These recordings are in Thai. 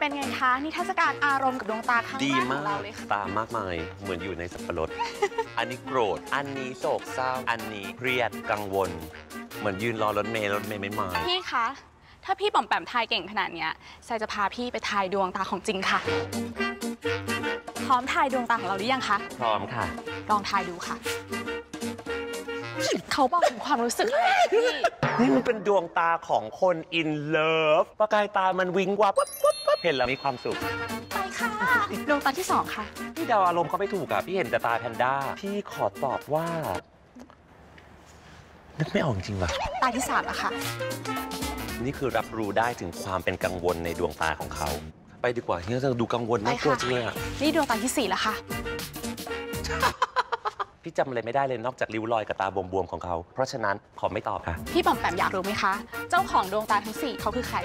เป็นไงคะนิทรรศการอารมณ์กับดวงตาครั้งดีแรกขมาองเรากเลยค่ะ ตามากมายเหมือนอยู่ในสับปะรด อันนี้โกรธ อันนี้โศกเศร้า อันนี้เครียดกังวล เหมือนยืนรอรถเมล์รถเมล์ไม่มา พี่คะ ถ้าพี่ป๋อมแปมทายเก่งขนาดเนี้ยทรายจะพาพี่ไปทายดวงตาของจริงค่ะ พร้อมทายดวงตาของเราหรือยังคะ พร้อมค่ะ ลองทายดูค่ะ เขาบอกถึงความรู้สึกอะไรคะพี่ นี่มันเป็นดวงตาของคนอินเลิฟประกายตามันวิงวับปั๊บปั๊บปั๊บเห็นแล้วมีความสุข ไปค่ะดวงตาที่สองค่ะ พี่เดาอารมณ์เขาไม่ถูกอะพี่เห็นแต่ตาแพนด้า พี่ขอตอบว่า นึกไม่ออกจริงว่ะ ตาที่สามอะค่ะ นี่คือรับรู้ได้ถึงความเป็นกังวลในดวงตาของเขา ไปดีกว่าที่จะดูกังวลน่ากลัวไปค่ะจังเลยอะนี่ดวงตาที่สี่แล้วค่ะ พี่จำอะไรไม่ได้เลยนอกจากริ้วรอยกับตาบวมๆของเขา เพราะฉะนั้นขอไม่ตอบค่ะ พี่ป๋อมแปมอยากรู้ไหมคะ เจ้าของดวงตาทั้งสี่เขาคือใคร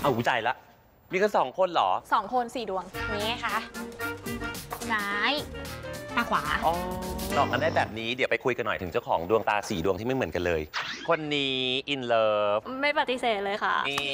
เอาวิจัยละ มีกันสองคนเหรอ สองคนสี่ดวง นี้ไงคะซ้ายตา ขวา อ๋อตอบกันได้แบบนี้เดี๋ยวไปคุยกันหน่อยถึงเจ้าของดวงตาสี่ดวงที่ไม่เหมือนกันเลย คนนี้อินเลิฟไม่ปฏิเสธเลยค่ะ นี่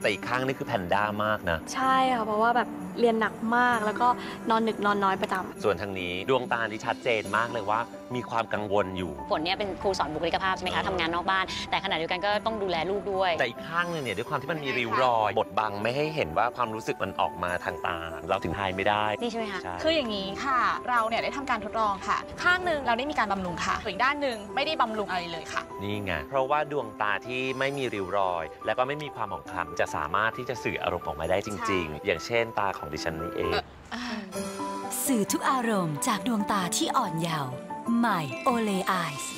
แต่อีกข้างนี่คือแพนด้ามากนะ ใช่ค่ะ เพราะว่าแบบเรียนหนักมากแล้วก็นอนดึกนอนน้อยประจำ ส่วนทางนี้ดวงตาที่ชัดเจนมากเลยว่า มีความกังวลอยู่ ฝนเนี่ยเป็นครูสอนบุคลิกภาพใช่ไหมคะทำงานนอกบ้าน แต่ขณะเดียวกันก็ต้องดูแลลูกด้วย แต่อีกข้างหนึงเนี่ยด้วยความที่มันมีริ้วรอยบดบังไม่ให้เห็นว่าความรู้สึกมันออกมาทางตา เราถึงทายไม่ได้ นี่ใช่ไหมคะ ใช่ คืออย่างนี้ค่ะ เราเนี่ยได้ทำการทดลองค่ะ ข้างหนึ่งเราได้มีการบำรุงค่ะส่วนอีกด้านหนึ่งไม่ได้บำรุงอะไรเลยค่ะ นี่ไง เพราะว่าดวงตาที่ไม่มีริ้วรอย และก็ไม่มีความหมองคล้ำจะสามารถที่จะสื่ออารมณ์ออกมาได้จริง ๆ อย่างเช่น ตาของดิฉันนี่เอง สื่อทุกอารมณ์จากดวงตาที่อ่อนเยาว์ใหม่โอเลไอส์